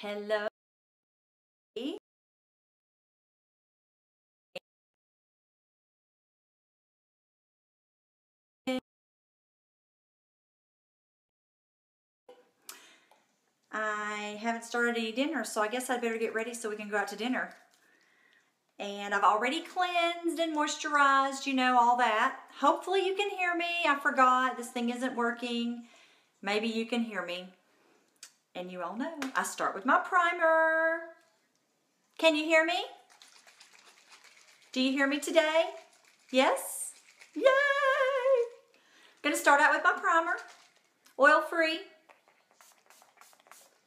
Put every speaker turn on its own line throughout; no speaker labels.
Hello. I haven't started any dinner, so I guess I better get ready so we can go out to dinner. And I've already cleansed and moisturized, you know, all that. Hopefully you can hear me. I forgot, this thing isn't working. Maybe you can hear me. And you all know, I start with my primer. Can you hear me? Do you hear me today? Yes? Yay! Gonna start out with my primer. Oil-free.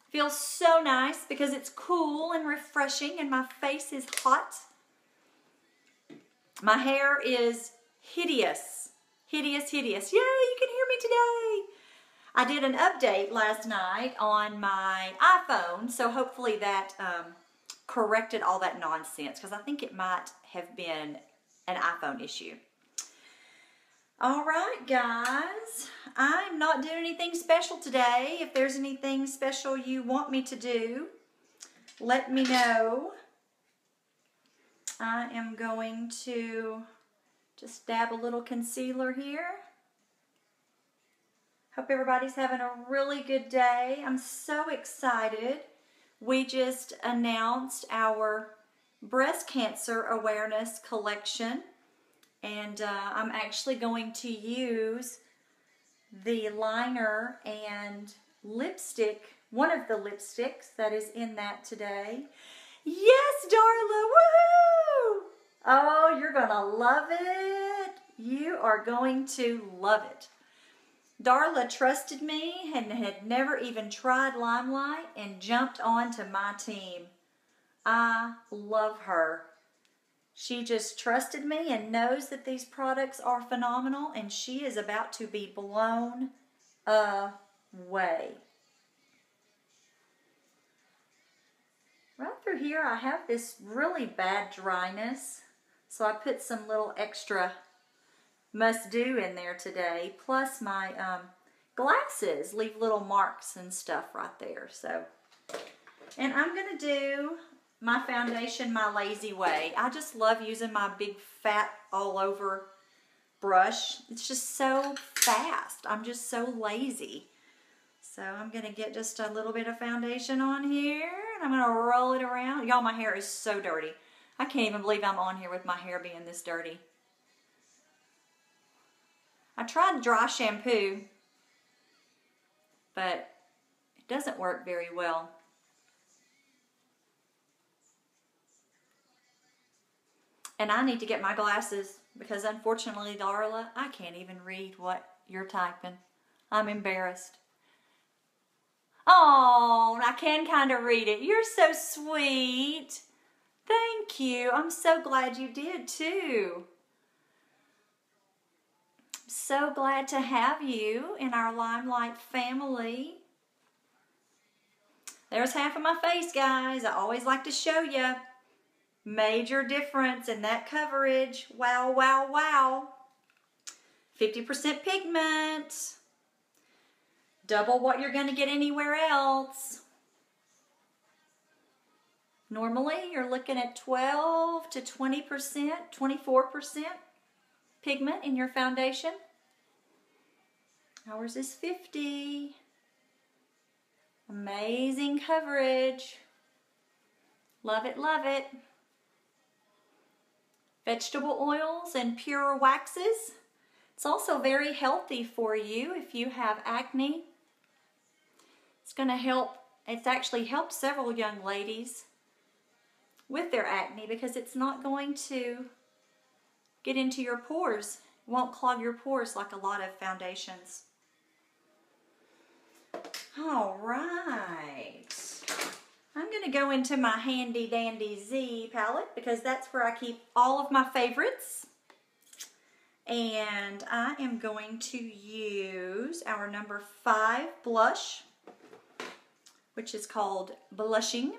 Feels so nice because it's cool and refreshing and my face is hot. My hair is hideous. Hideous, hideous. Yay, you can hear me today. I did an update last night on my iPhone, so hopefully that um, corrected all that nonsense because I think it might have been an iPhone issue. All right, guys, I'm not doing anything special today. If there's anything special you want me to do, let me know. I am going to just dab a little concealer here. Hope everybody's having a really good day. I'm so excited. We just announced our breast cancer awareness collection and uh, I'm actually going to use the liner and lipstick, one of the lipsticks that is in that today. Yes, Darla, woohoo! Oh, you're gonna love it. You are going to love it. Darla trusted me and had never even tried Limelight and jumped onto my team. I love her. She just trusted me and knows that these products are phenomenal and she is about to be blown away. Right through here I have this really bad dryness so I put some little extra must do in there today plus my um, glasses leave little marks and stuff right there so and I'm gonna do my foundation my lazy way. I just love using my big fat all over brush. It's just so fast. I'm just so lazy. So I'm going to get just a little bit of foundation on here and I'm going to roll it around. Y'all, my hair is so dirty. I can't even believe I'm on here with my hair being this dirty. I tried dry shampoo, but it doesn't work very well. And I need to get my glasses because unfortunately, Darla, I can't even read what you're typing. I'm embarrassed. Oh, I can kind of read it. You're so sweet. Thank you. I'm so glad you did too. So glad to have you in our Limelight family. There's half of my face, guys. I always like to show you. Major difference in that coverage. Wow, wow, wow. 50% pigment. Double what you're going to get anywhere else. Normally, you're looking at 12 to 20%, 24% pigment in your foundation. Ours is 50. Amazing coverage. Love it, love it vegetable oils and pure waxes. It's also very healthy for you if you have acne. It's going to help, it's actually helped several young ladies with their acne because it's not going to get into your pores. It won't clog your pores like a lot of foundations. All right. I'm going to go into my handy dandy Z palette because that's where I keep all of my favorites. And I am going to use our number five blush, which is called Blushing.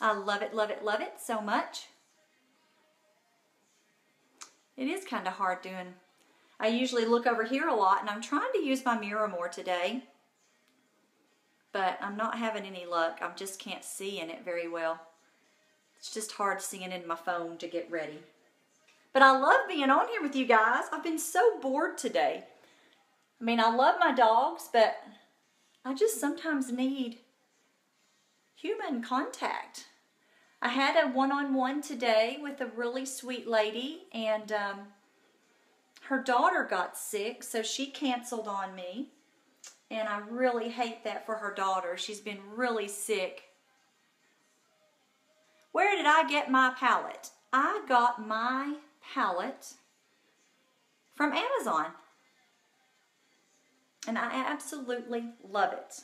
I love it, love it, love it so much. It is kind of hard doing. I usually look over here a lot and I'm trying to use my mirror more today but I'm not having any luck. I just can't see in it very well. It's just hard seeing in my phone to get ready. But I love being on here with you guys. I've been so bored today. I mean, I love my dogs, but I just sometimes need human contact. I had a one-on-one today with a really sweet lady, and um, her daughter got sick, so she canceled on me. And I really hate that for her daughter. She's been really sick. Where did I get my palette? I got my palette from Amazon. And I absolutely love it.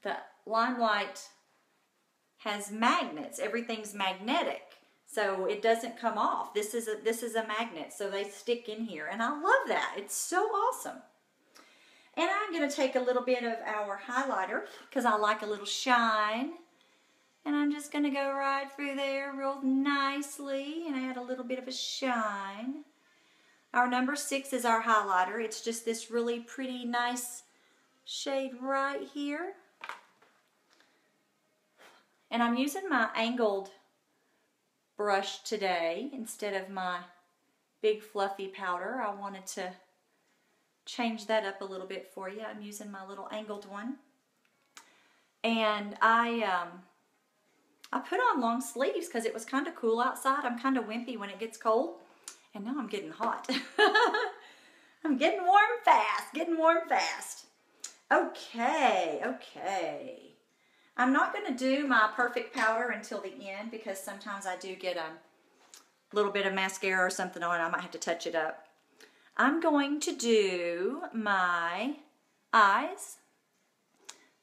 The Limelight has magnets. Everything's magnetic. So it doesn't come off. This is a this is a magnet, so they stick in here. And I love that. It's so awesome. And I'm going to take a little bit of our highlighter because I like a little shine. And I'm just going to go right through there real nicely and add a little bit of a shine. Our number six is our highlighter. It's just this really pretty, nice shade right here. And I'm using my angled brush today instead of my big fluffy powder. I wanted to change that up a little bit for you. I'm using my little angled one. And I um, I put on long sleeves because it was kind of cool outside. I'm kind of wimpy when it gets cold. And now I'm getting hot. I'm getting warm fast, getting warm fast. Okay, okay. I'm not going to do my perfect powder until the end because sometimes I do get a little bit of mascara or something on. I might have to touch it up. I'm going to do my eyes.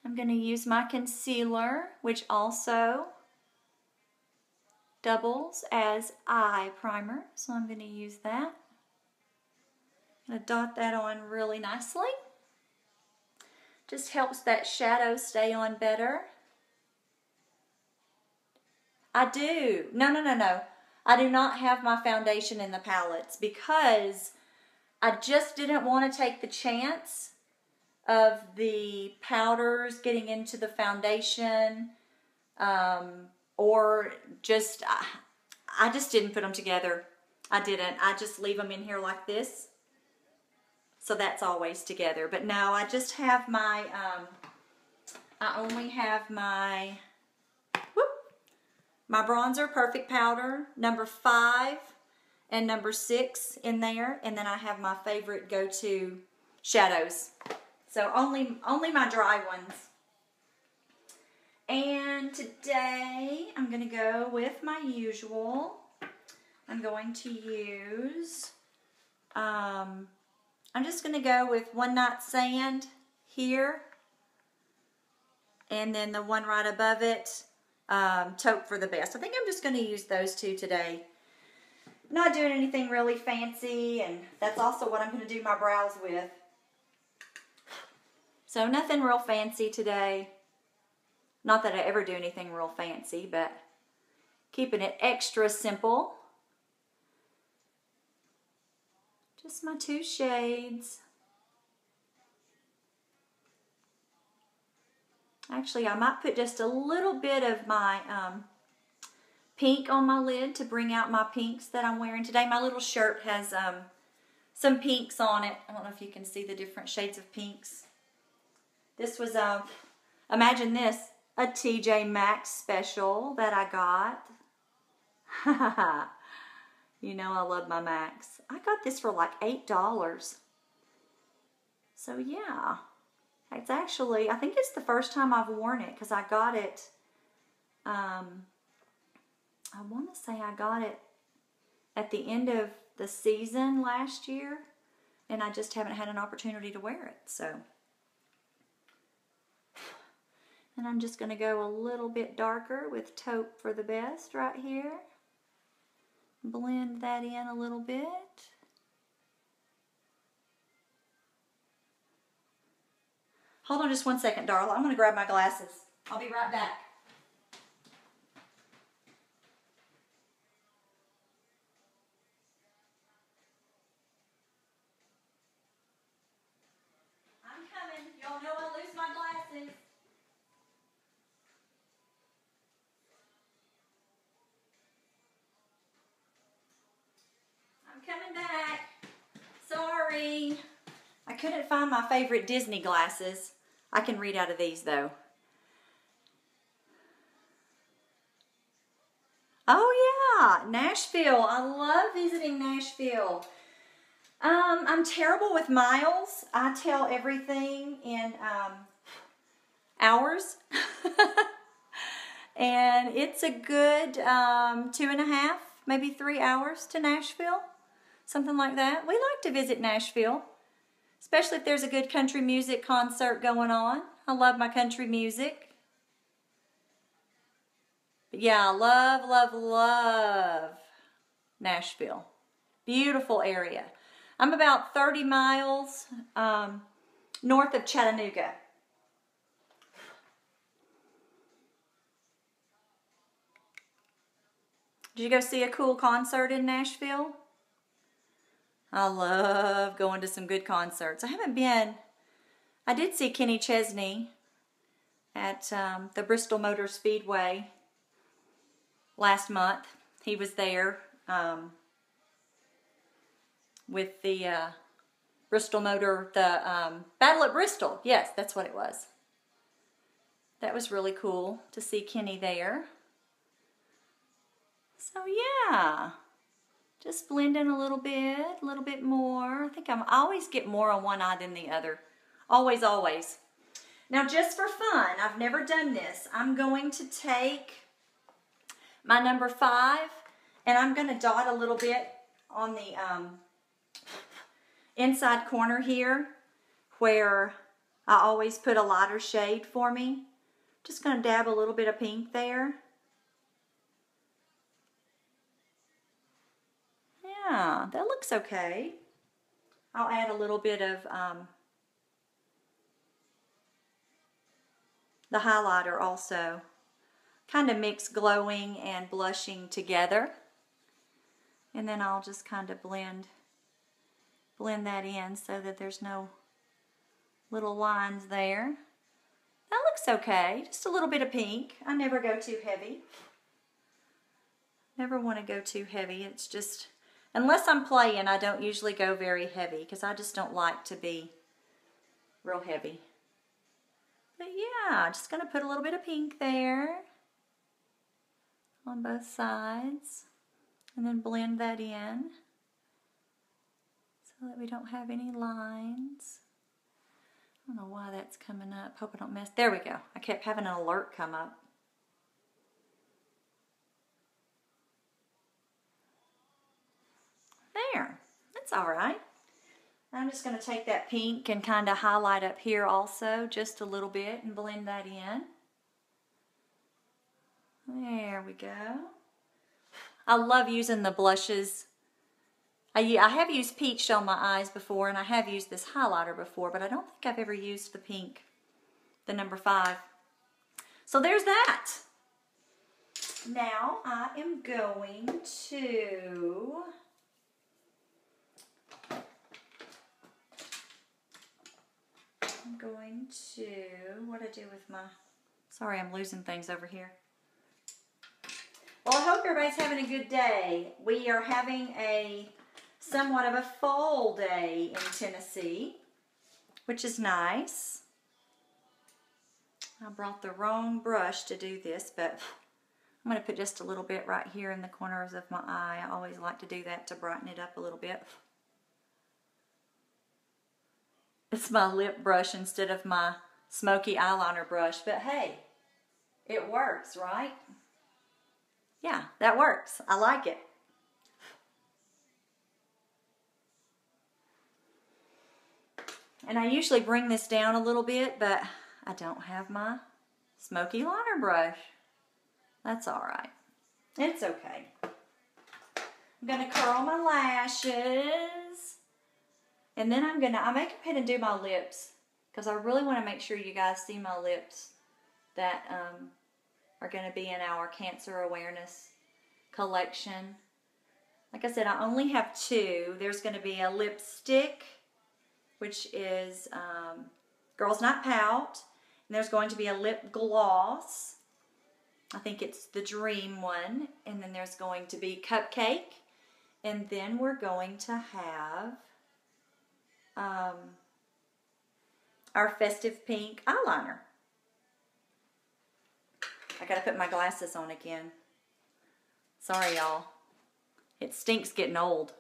I'm going to use my concealer, which also doubles as eye primer. So I'm going to use that. I'm going to dot that on really nicely. Just helps that shadow stay on better. I do. No, no, no, no. I do not have my foundation in the palettes because I just didn't want to take the chance of the powders getting into the foundation um, or just, I, I just didn't put them together. I didn't. I just leave them in here like this. So that's always together. But no, I just have my, um, I only have my my bronzer perfect powder number five and number six in there. And then I have my favorite go-to shadows. So only only my dry ones. And today I'm gonna go with my usual. I'm going to use um, I'm just gonna go with one night sand here. And then the one right above it um, taupe for the best. I think I'm just going to use those two today. Not doing anything really fancy, and that's also what I'm going to do my brows with. So nothing real fancy today. Not that I ever do anything real fancy, but keeping it extra simple. Just my two shades. Actually, I might put just a little bit of my um, pink on my lid to bring out my pinks that I'm wearing today. My little shirt has um, some pinks on it. I don't know if you can see the different shades of pinks. This was, a, um, imagine this, a TJ Maxx special that I got. you know I love my Max. I got this for like $8. So yeah. It's actually, I think it's the first time I've worn it because I got it, um, I want to say I got it at the end of the season last year and I just haven't had an opportunity to wear it. So, and I'm just going to go a little bit darker with taupe for the best right here. Blend that in a little bit. Hold on just one second, Darla. I'm going to grab my glasses. I'll be right back. I'm coming. Y'all know I lose my glasses. I'm coming back. Sorry. Couldn't find my favorite Disney glasses. I can read out of these though. Oh yeah, Nashville. I love visiting Nashville. Um, I'm terrible with miles. I tell everything in um, hours. and it's a good um, two and a half, maybe three hours to Nashville. Something like that. We like to visit Nashville, especially if there's a good country music concert going on. I love my country music. But yeah, I love, love, love Nashville. Beautiful area. I'm about 30 miles um, north of Chattanooga. Did you go see a cool concert in Nashville? I love going to some good concerts. I haven't been, I did see Kenny Chesney at um, the Bristol Motor Speedway last month. He was there. Um, with the uh, Bristol Motor, the um, Battle at Bristol. Yes, that's what it was. That was really cool to see Kenny there. So yeah, just blend in a little bit, a little bit more. I think I'm, I always get more on one eye than the other. Always, always. Now just for fun, I've never done this. I'm going to take my number five and I'm going to dot a little bit on the um, inside corner here where I always put a lighter shade for me. Just going to dab a little bit of pink there. Yeah, that looks okay. I'll add a little bit of um, the highlighter also. Kind of mix glowing and blushing together. And then I'll just kind of blend blend that in so that there's no little lines there. That looks okay. Just a little bit of pink. I never go too heavy. Never want to go too heavy. It's just, unless I'm playing, I don't usually go very heavy because I just don't like to be real heavy. But yeah, just going to put a little bit of pink there on both sides and then blend that in so that we don't have any lines. I don't know why that's coming up. Hope I don't mess. There we go. I kept having an alert come up. That's all right. I'm just going to take that pink and kind of highlight up here also just a little bit and blend that in. There we go. I love using the blushes I, I have used peach on my eyes before and I have used this highlighter before, but I don't think I've ever used the pink, the number five. So there's that. Now I am going to I'm going to what I do with my sorry I'm losing things over here. Well I hope everybody's having a good day. We are having a somewhat of a fall day in Tennessee, which is nice. I brought the wrong brush to do this, but I'm going to put just a little bit right here in the corners of my eye. I always like to do that to brighten it up a little bit. It's my lip brush instead of my smoky eyeliner brush, but hey, it works, right? Yeah, that works. I like it. And I usually bring this down a little bit, but I don't have my smoky liner brush. That's all right. It's okay. I'm going to curl my lashes. And then I'm to, I make a pen and do my lips because I really want to make sure you guys see my lips that um, are to be in our cancer awareness collection. Like I said, I only have two. There's to be a lipstick which is um, Girls Not Pout, And there's going to be a lip gloss. I think it's the Dream one. And then there's going to be Cupcake. And then we're going to have um, our Festive Pink eyeliner. I gotta put my glasses on again. Sorry, y'all. It stinks getting old.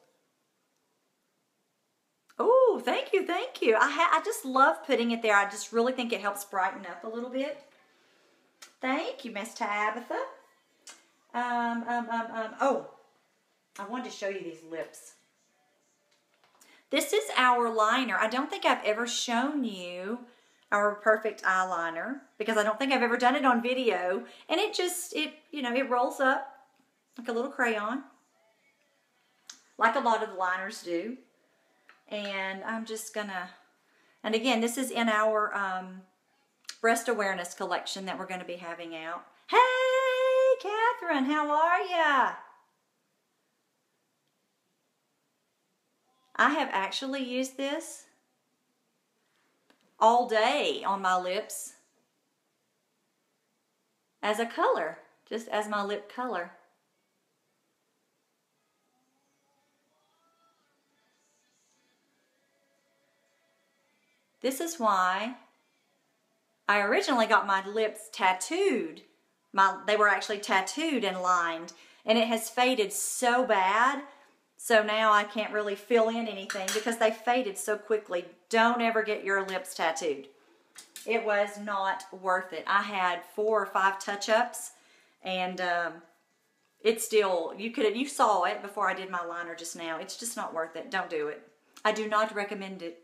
Oh, thank you, thank you. I, I just love putting it there. I just really think it helps brighten up a little bit. Thank you, Miss Tabitha. Um, um, um, um, oh, I wanted to show you these lips. This is our liner. I don't think I've ever shown you our perfect eyeliner because I don't think I've ever done it on video. And it just, it, you know, it rolls up like a little crayon, like a lot of the liners do. And I'm just gonna, and again, this is in our um, breast awareness collection that we're gonna be having out. Hey, Catherine, how are ya? I have actually used this all day on my lips as a color, just as my lip color. This is why I originally got my lips tattooed. My, they were actually tattooed and lined, and it has faded so bad so now I can't really fill in anything because they faded so quickly. Don't ever get your lips tattooed. It was not worth it. I had four or five touch-ups and um, it's still, you could you saw it before I did my liner just now. It's just not worth it. Don't do it. I do not recommend it.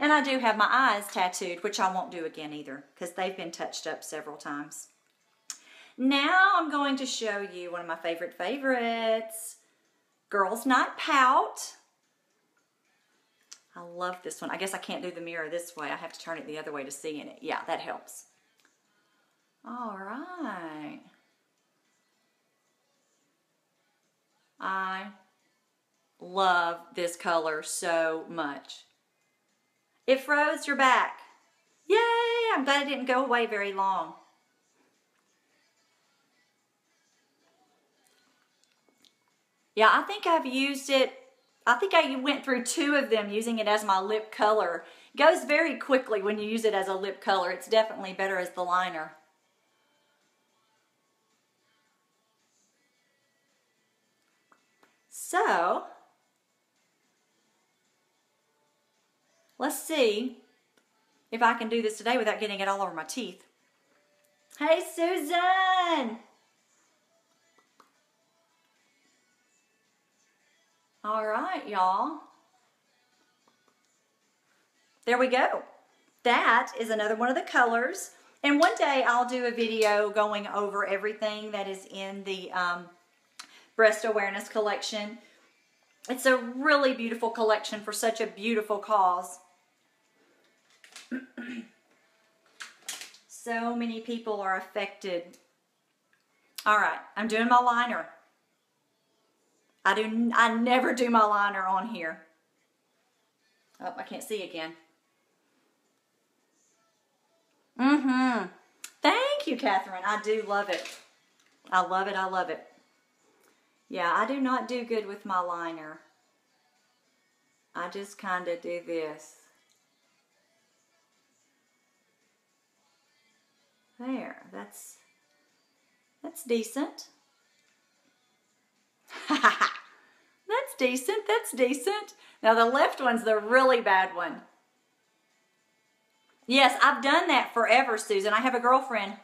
And I do have my eyes tattooed, which I won't do again either because they've been touched up several times. Now I'm going to show you one of my favorite favorites. Girls Not Pout. I love this one. I guess I can't do the mirror this way. I have to turn it the other way to see in it. Yeah, that helps. All right. I love this color so much. It froze your back. Yay! I'm glad it didn't go away very long. Yeah, I think I've used it, I think I went through two of them using it as my lip color. It goes very quickly when you use it as a lip color. It's definitely better as the liner. So, let's see if I can do this today without getting it all over my teeth. Hey, Susan! All right, y'all. There we go. That is another one of the colors. And one day I'll do a video going over everything that is in the um, Breast Awareness Collection. It's a really beautiful collection for such a beautiful cause. so many people are affected. All right, I'm doing my liner. I do. I never do my liner on here. Oh, I can't see again. Mm-hmm. Thank you, Catherine. I do love it. I love it. I love it. Yeah, I do not do good with my liner. I just kind of do this. There, that's, that's decent. That's decent. That's decent. Now the left one's the really bad one. Yes, I've done that forever, Susan. I have a girlfriend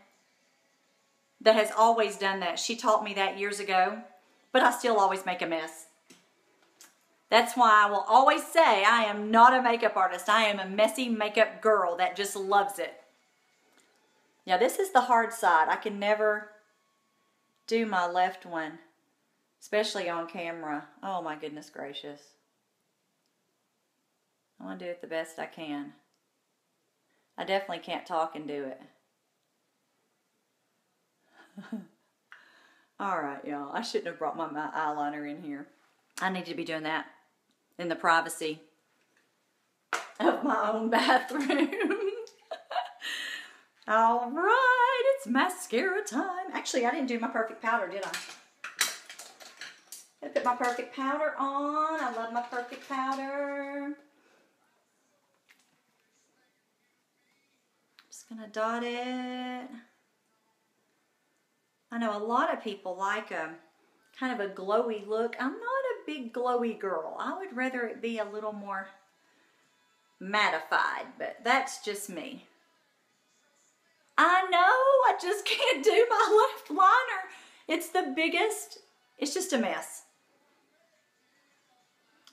that has always done that. She taught me that years ago, but I still always make a mess. That's why I will always say I am not a makeup artist. I am a messy makeup girl that just loves it. Now this is the hard side. I can never do my left one especially on camera. Oh my goodness gracious. I want to do it the best I can. I definitely can't talk and do it. All right, y'all. I shouldn't have brought my, my eyeliner in here. I need to be doing that in the privacy of my own bathroom. All right, it's mascara time. Actually, I didn't do my perfect powder, did I? I put my perfect powder on. I love my perfect powder. Just gonna dot it. I know a lot of people like a kind of a glowy look. I'm not a big glowy girl. I would rather it be a little more mattified, but that's just me. I know, I just can't do my left liner. It's the biggest, it's just a mess.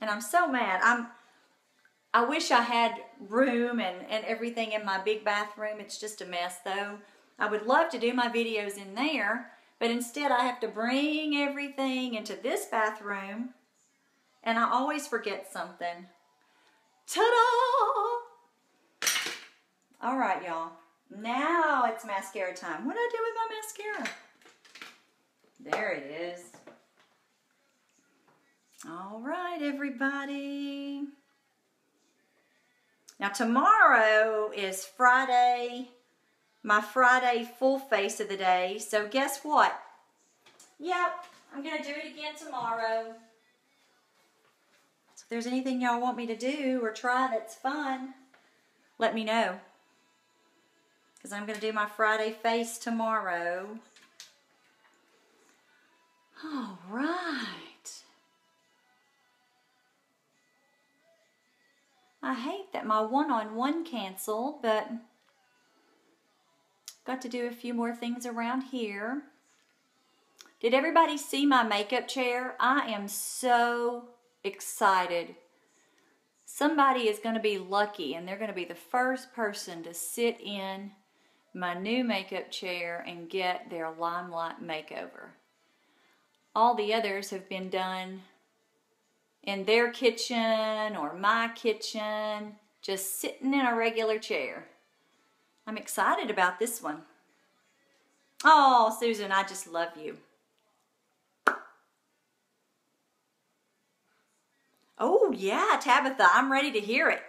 And I'm so mad. I'm I wish I had room and, and everything in my big bathroom. It's just a mess though. I would love to do my videos in there, but instead I have to bring everything into this bathroom and I always forget something. Ta-da! All right, y'all. Now it's mascara time. What do I do with my mascara? There it is. All right, everybody. Now tomorrow is Friday, my Friday full face of the day. So guess what? Yep, I'm going to do it again tomorrow. So if there's anything y'all want me to do or try that's fun, let me know. Because I'm going to do my Friday face tomorrow. All right. I hate that my one-on-one canceled, but got to do a few more things around here. Did everybody see my makeup chair? I am so excited. Somebody is going to be lucky and they're going to be the first person to sit in my new makeup chair and get their limelight makeover. All the others have been done in their kitchen or my kitchen, just sitting in a regular chair. I'm excited about this one. Oh, Susan, I just love you. Oh, yeah, Tabitha, I'm ready to hear it.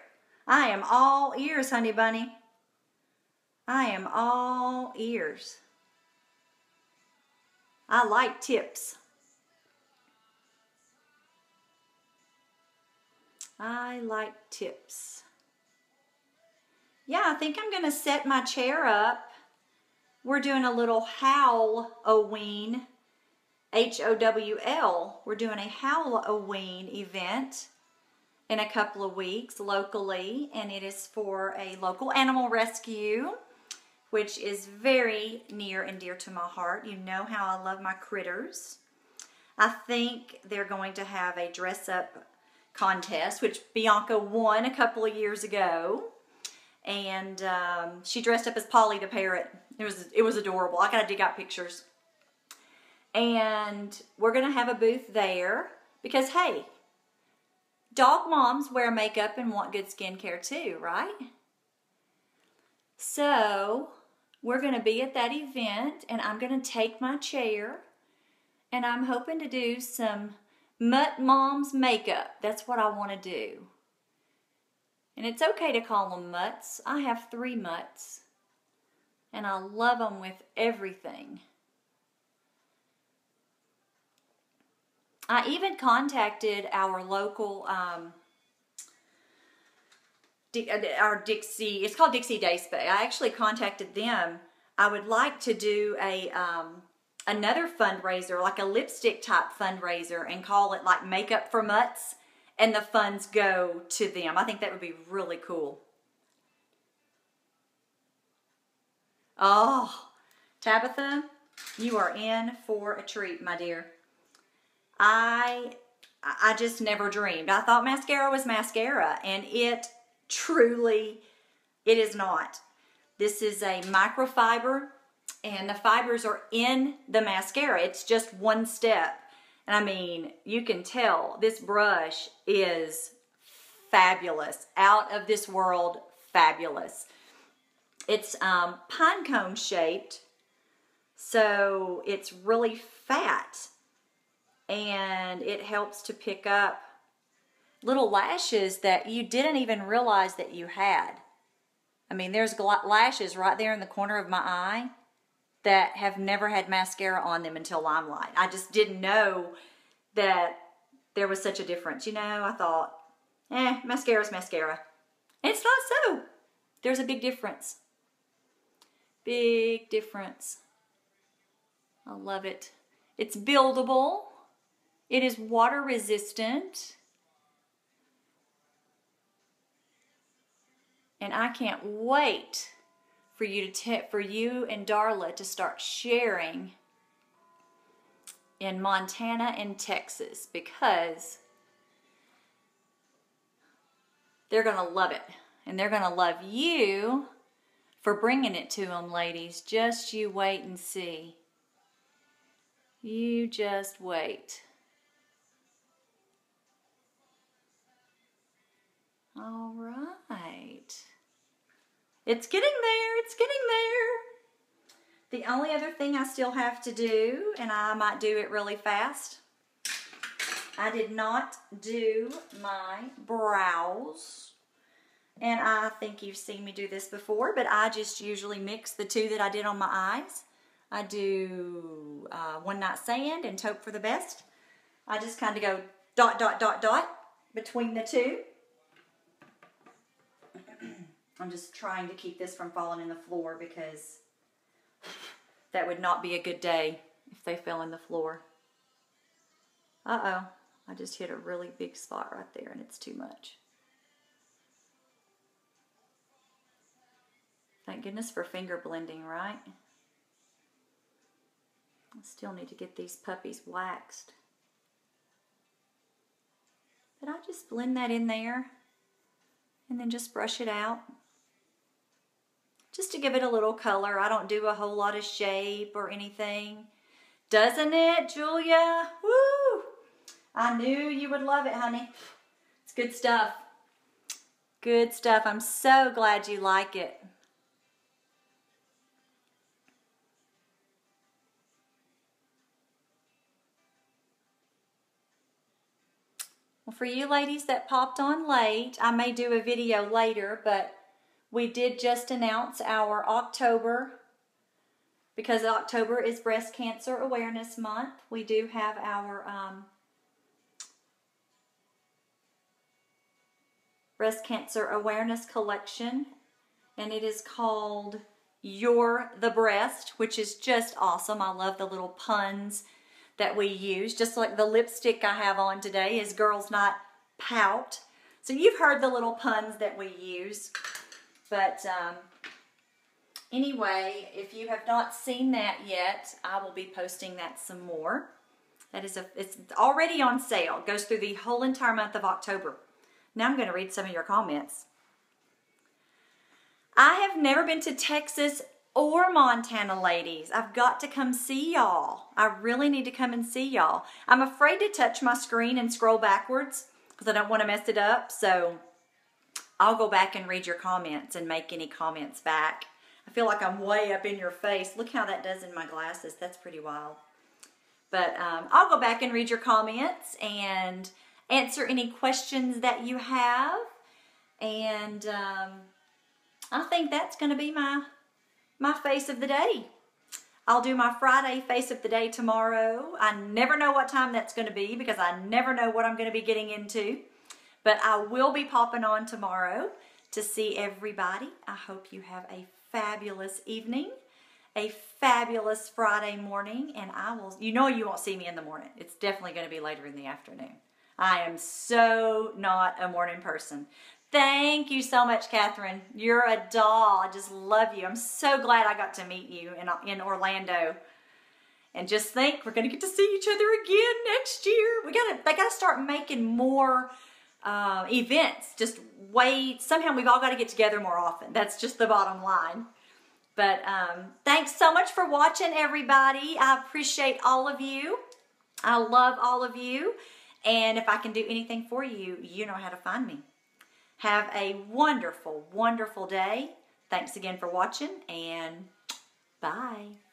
I am all ears, honey bunny. I am all ears. I like tips. I like tips. Yeah, I think I'm going to set my chair up. We're doing a little Howl-O-Ween, H-O-W-L. We're doing a Howl-O-Ween event in a couple of weeks locally, and it is for a local animal rescue, which is very near and dear to my heart. You know how I love my critters. I think they're going to have a dress up contest, which Bianca won a couple of years ago. And um, she dressed up as Polly the parrot. It was it was adorable. I gotta dig out pictures. And we're gonna have a booth there because hey, dog moms wear makeup and want good skincare too, right? So we're gonna be at that event and I'm gonna take my chair and I'm hoping to do some Mutt Mom's Makeup. That's what I want to do. And it's okay to call them mutts. I have three mutts. And I love them with everything. I even contacted our local, um, uh, our Dixie, it's called Dixie Day Spa. I actually contacted them. I would like to do a um, another fundraiser, like a lipstick type fundraiser, and call it like Makeup for Mutts, and the funds go to them. I think that would be really cool. Oh, Tabitha, you are in for a treat, my dear. I I just never dreamed. I thought mascara was mascara, and it truly, it is not. This is a microfiber and the fibers are in the mascara. It's just one step. And I mean, you can tell this brush is fabulous, out of this world fabulous. It's um, pine cone shaped, so it's really fat and it helps to pick up little lashes that you didn't even realize that you had. I mean, there's lashes right there in the corner of my eye that have never had mascara on them until Limelight. I just didn't know that there was such a difference. You know, I thought, eh, mascara's mascara. And it's not so. There's a big difference. Big difference. I love it. It's buildable. It is water resistant. And I can't wait for you to for you and Darla to start sharing in Montana and Texas because they're going to love it. And they're going to love you for bringing it to them, ladies. Just you wait and see. You just wait. All right. It's getting there. It's getting there. The only other thing I still have to do, and I might do it really fast, I did not do my brows. And I think you've seen me do this before, but I just usually mix the two that I did on my eyes. I do uh, One Night Sand and Taupe for the Best. I just kind of go dot, dot, dot, dot between the two. I'm just trying to keep this from falling in the floor because that would not be a good day if they fell in the floor. Uh-oh, I just hit a really big spot right there and it's too much. Thank goodness for finger blending, right? I still need to get these puppies waxed. But I just blend that in there and then just brush it out just to give it a little color. I don't do a whole lot of shape or anything. Doesn't it, Julia? Woo! I knew you would love it, honey. It's good stuff. Good stuff. I'm so glad you like it. Well, for you ladies that popped on late, I may do a video later, but we did just announce our October, because October is Breast Cancer Awareness Month. We do have our um, Breast Cancer Awareness Collection, and it is called You're the Breast, which is just awesome. I love the little puns that we use, just like the lipstick I have on today is Girls Not Pout. So you've heard the little puns that we use. But um, anyway, if you have not seen that yet, I will be posting that some more. That is a, it's already on sale. It goes through the whole entire month of October. Now I'm going to read some of your comments. I have never been to Texas or Montana, ladies. I've got to come see y'all. I really need to come and see y'all. I'm afraid to touch my screen and scroll backwards because I don't want to mess it up. So I'll go back and read your comments and make any comments back. I feel like I'm way up in your face. Look how that does in my glasses. That's pretty wild. But um, I'll go back and read your comments and answer any questions that you have. And um, I think that's going to be my, my face of the day. I'll do my Friday face of the day tomorrow. I never know what time that's going to be because I never know what I'm going to be getting into. But I will be popping on tomorrow to see everybody. I hope you have a fabulous evening, a fabulous Friday morning, and I will, you know you won't see me in the morning. It's definitely going to be later in the afternoon. I am so not a morning person. Thank you so much, Catherine. You're a doll. I just love you. I'm so glad I got to meet you in, in Orlando. And just think, we're going to get to see each other again next year. We got to, they got to start making more uh, events. Just wait. Somehow we've all got to get together more often. That's just the bottom line. But um, thanks so much for watching, everybody. I appreciate all of you. I love all of you. And if I can do anything for you, you know how to find me. Have a wonderful, wonderful day. Thanks again for watching, and bye.